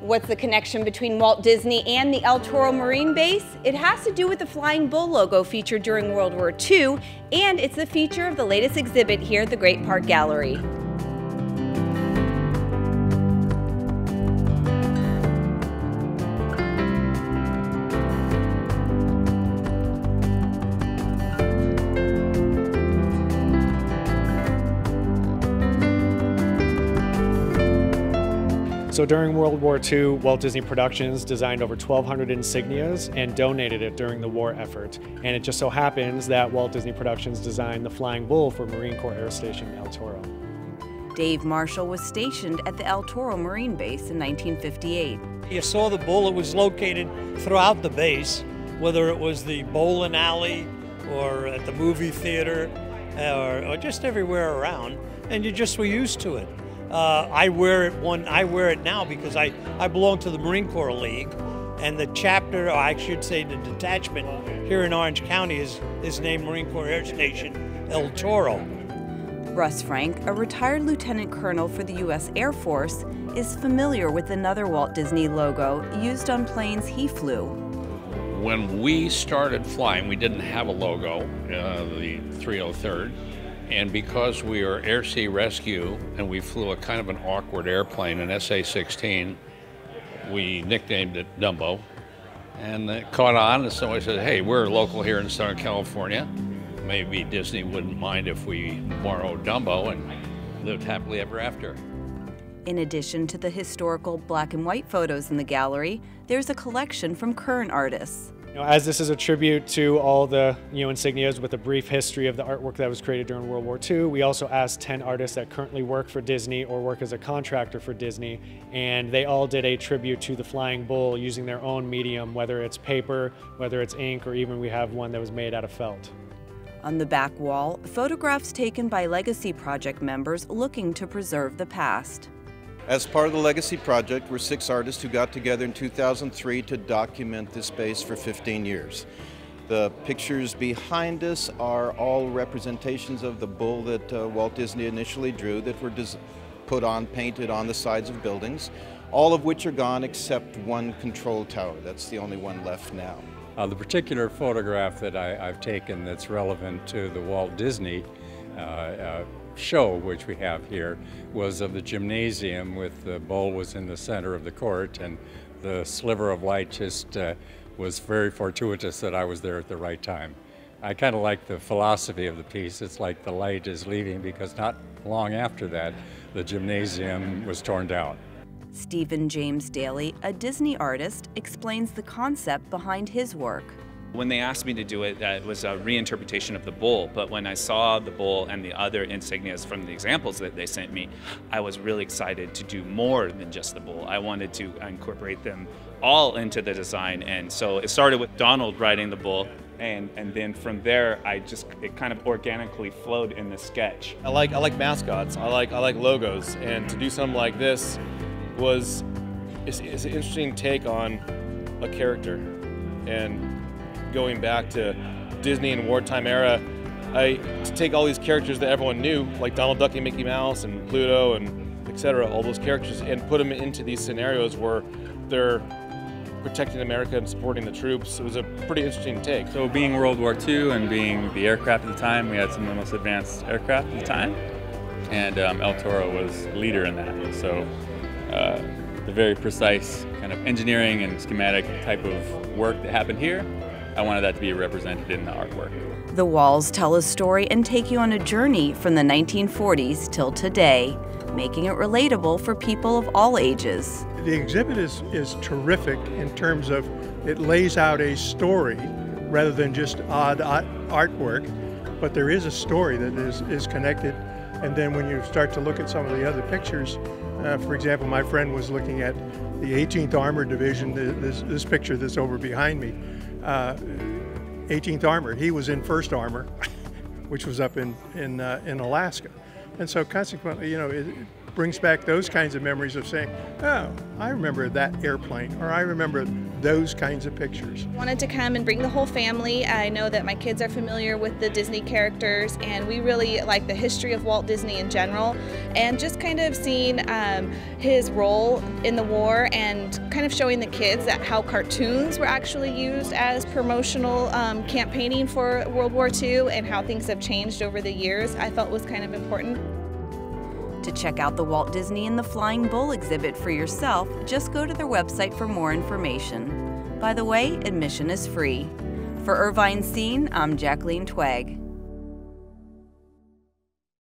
What's the connection between Walt Disney and the El Toro Marine Base? It has to do with the Flying Bull logo featured during World War II, and it's the feature of the latest exhibit here at the Great Park Gallery. So during World War II, Walt Disney Productions designed over 1,200 insignias and donated it during the war effort. And it just so happens that Walt Disney Productions designed the Flying Bull for Marine Corps Air Station El Toro. Dave Marshall was stationed at the El Toro Marine Base in 1958. You saw the bull, it was located throughout the base, whether it was the bowling alley or at the movie theater or, or just everywhere around, and you just were used to it. Uh, I wear it one. I wear it now because I, I belong to the Marine Corps League, and the chapter, or I should say, the detachment here in Orange County is is named Marine Corps Air Station El Toro. Russ Frank, a retired lieutenant colonel for the U.S. Air Force, is familiar with another Walt Disney logo used on planes he flew. When we started flying, we didn't have a logo, uh, the 303rd. And because we are air sea rescue and we flew a kind of an awkward airplane, an SA 16, we nicknamed it Dumbo. And it caught on, and somebody said, Hey, we're local here in Southern California. Maybe Disney wouldn't mind if we borrowed Dumbo and lived happily ever after. In addition to the historical black and white photos in the gallery, there's a collection from current artists. Know, as this is a tribute to all the you know insignias with a brief history of the artwork that was created during World War II, we also asked 10 artists that currently work for Disney or work as a contractor for Disney, and they all did a tribute to the Flying Bull using their own medium, whether it's paper, whether it's ink, or even we have one that was made out of felt. On the back wall, photographs taken by Legacy Project members looking to preserve the past. As part of the Legacy Project, we're six artists who got together in 2003 to document this space for 15 years. The pictures behind us are all representations of the bull that uh, Walt Disney initially drew that were put on, painted on the sides of buildings, all of which are gone except one control tower. That's the only one left now. Uh, the particular photograph that I, have taken that's relevant to the Walt Disney uh, uh show, which we have here, was of the gymnasium with the bull was in the center of the court and the sliver of light just uh, was very fortuitous that I was there at the right time. I kind of like the philosophy of the piece. It's like the light is leaving because not long after that, the gymnasium was torn down. Stephen James Daly, a Disney artist, explains the concept behind his work. When they asked me to do it, that was a reinterpretation of the bull. But when I saw the bull and the other insignias from the examples that they sent me, I was really excited to do more than just the bull. I wanted to incorporate them all into the design. And so it started with Donald riding the bull. And, and then from there, I just it kind of organically flowed in the sketch. I like I like mascots. I like I like logos, and to do something like this was it's, it's an interesting take on a character. And going back to Disney and wartime era, I to take all these characters that everyone knew, like Donald Duck and Mickey Mouse and Pluto and etc., all those characters, and put them into these scenarios where they're protecting America and supporting the troops. It was a pretty interesting take. So being World War II and being the aircraft at the time, we had some of the most advanced aircraft at the time, and um, El Toro was leader in that. So uh, the very precise kind of engineering and schematic type of work that happened here I wanted that to be represented in the artwork. The walls tell a story and take you on a journey from the 1940s till today, making it relatable for people of all ages. The exhibit is, is terrific in terms of it lays out a story rather than just odd artwork, but there is a story that is, is connected. And then when you start to look at some of the other pictures, uh, for example, my friend was looking at the 18th Armored Division, this, this picture that's over behind me uh, 18th Armored. He was in First Armor, which was up in in uh, in Alaska, and so consequently, you know, it, brings back those kinds of memories of saying, oh, I remember that airplane, or I remember those kinds of pictures. Wanted to come and bring the whole family. I know that my kids are familiar with the Disney characters, and we really like the history of Walt Disney in general, and just kind of seeing um, his role in the war and kind of showing the kids that how cartoons were actually used as promotional um, campaigning for World War II and how things have changed over the years, I felt was kind of important. To check out the Walt Disney and the Flying Bull exhibit for yourself, just go to their website for more information. By the way, admission is free. For Irvine Scene, I'm Jacqueline Twag.